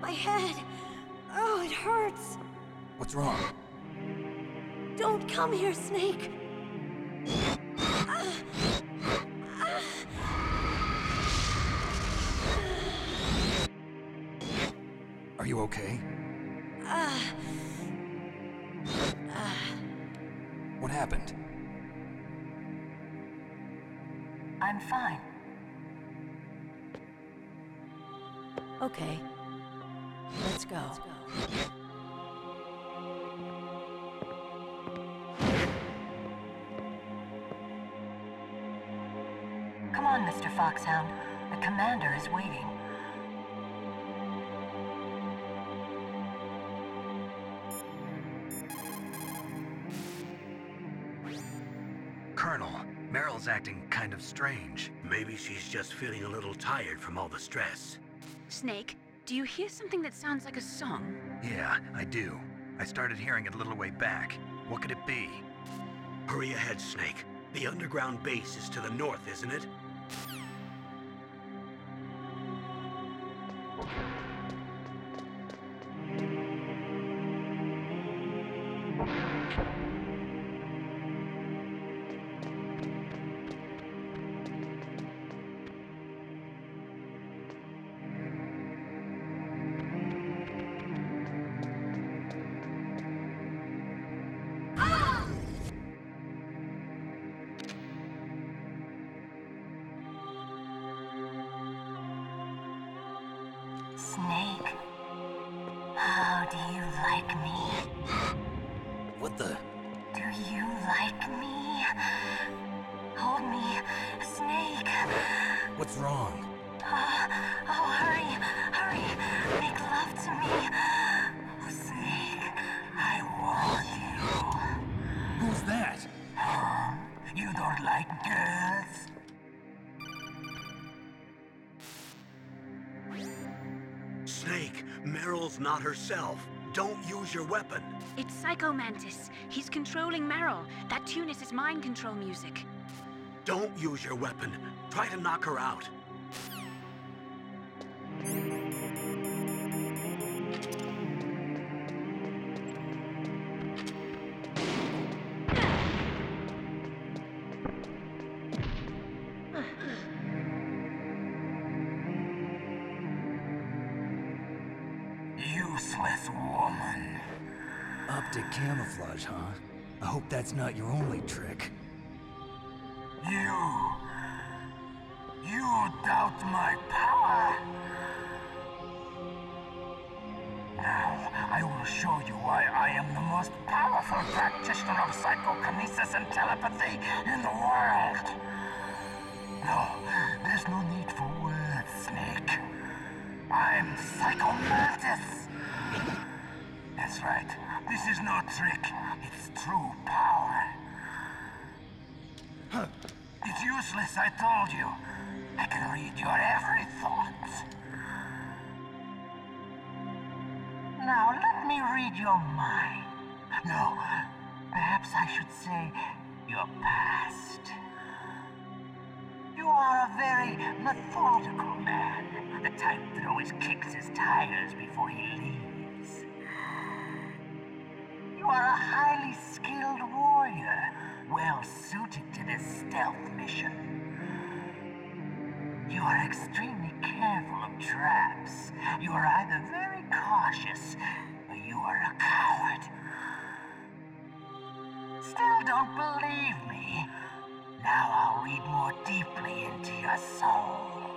My head. Oh, it hurts. What's wrong? Don't come here, Snake. Are you okay? What happened? I'm fine. Okay. Let's go. Come on, Mr. Foxhound. The commander is waiting. Kind of strange. Maybe she's just feeling a little tired from all the stress. Snake, do you hear something that sounds like a song? Yeah, I do. I started hearing it a little way back. What could it be? Hurry ahead, Snake. The underground base is to the north, isn't it? Do you like me? What the? Do you like me? Hold me, Snake. What's wrong? Oh, oh, hurry, hurry. Make love to me. Oh, Snake, I want you. Who's that? You don't like girls? Meryl's not herself. Don't use your weapon. It's Psycho Mantis. He's controlling Meryl. That tune is his mind control music. Don't use your weapon. Try to knock her out. Useless woman. Optic camouflage, huh? I hope that's not your only trick. You. You doubt my power. Now, I will show you why I am the most powerful practitioner of psychokinesis and telepathy in the world. No, there's no need for words, Snake. I'm Psycho Mantis. That's right. This is no trick. It's true power. It's useless, I told you. I can read your every thought. Now, let me read your mind. No, perhaps I should say your past. You are a very methodical man, the type that always kicks his tires before he leaves. You are a highly skilled warrior, well suited to this stealth mission. You are extremely careful of traps. You are either very cautious or you are a coward. Still don't believe me? Now I'll read more deeply into your soul.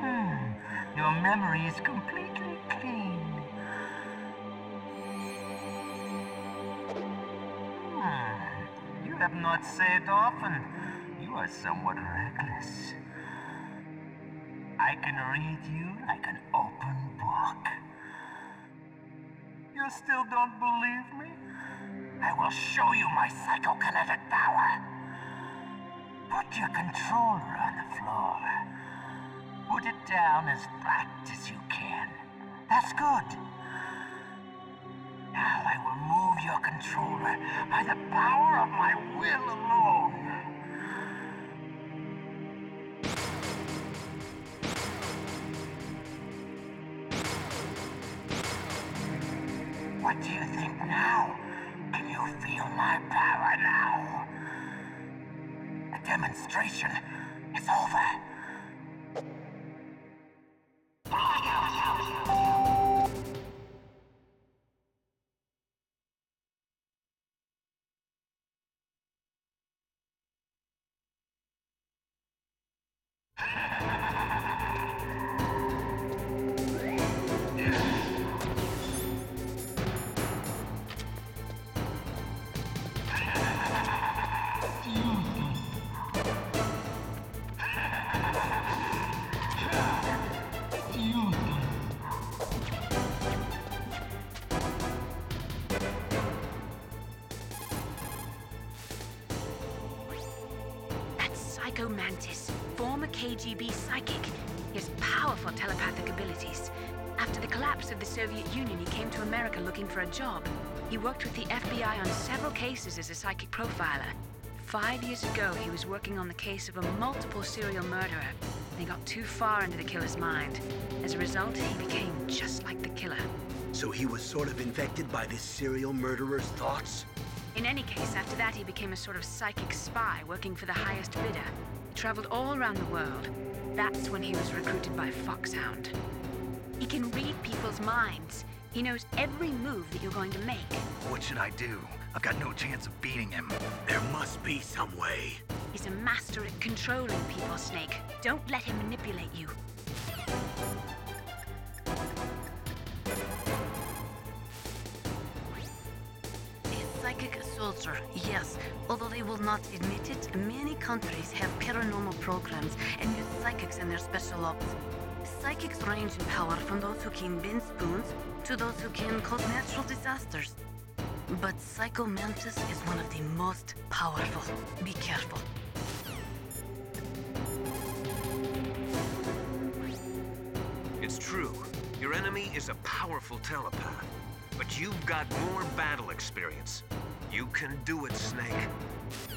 Hmm, your memory is completely clean. Hmm, you have not said often. You are somewhat reckless. I can read you like an open book. You still don't believe me? I will show you my psychokinetic power. Put your controller on the floor. Put it down as flat as you can. That's good. Now I will move your controller by the power of my will alone. What do you think now? Demonstration is over. KGB psychic. He has powerful telepathic abilities. After the collapse of the Soviet Union, he came to America looking for a job. He worked with the FBI on several cases as a psychic profiler. Five years ago, he was working on the case of a multiple serial murderer. And he got too far into the killer's mind. As a result, he became just like the killer. So he was sort of infected by this serial murderer's thoughts? In any case, after that, he became a sort of psychic spy working for the highest bidder. He traveled all around the world. That's when he was recruited by Foxhound. He can read people's minds. He knows every move that you're going to make. What should I do? I've got no chance of beating him. There must be some way. He's a master at controlling people, Snake. Don't let him manipulate you. They will not admit it, many countries have paranormal programs and use psychics in their special ops. Psychics range in power from those who can bend spoons to those who can cause natural disasters. But Psycho Mantis is one of the most powerful. Be careful. It's true. Your enemy is a powerful telepath. But you've got more battle experience. You can do it, Snake.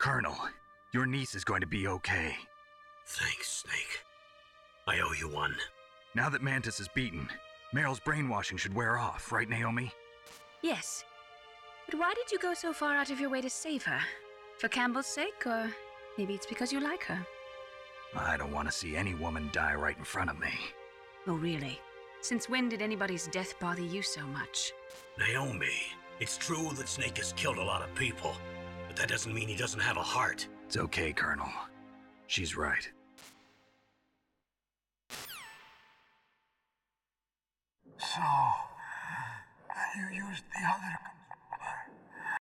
Colonel, your niece is going to be okay. Thanks, Snake. I owe you one. Now that Mantis is beaten, Meryl's brainwashing should wear off, right, Naomi? Yes. But why did you go so far out of your way to save her? For Campbell's sake, or maybe it's because you like her? I don't want to see any woman die right in front of me. Oh, really? Since when did anybody's death bother you so much? Naomi, it's true that Snake has killed a lot of people, but that doesn't mean he doesn't have a heart. It's okay, Colonel. She's right. So, you used the other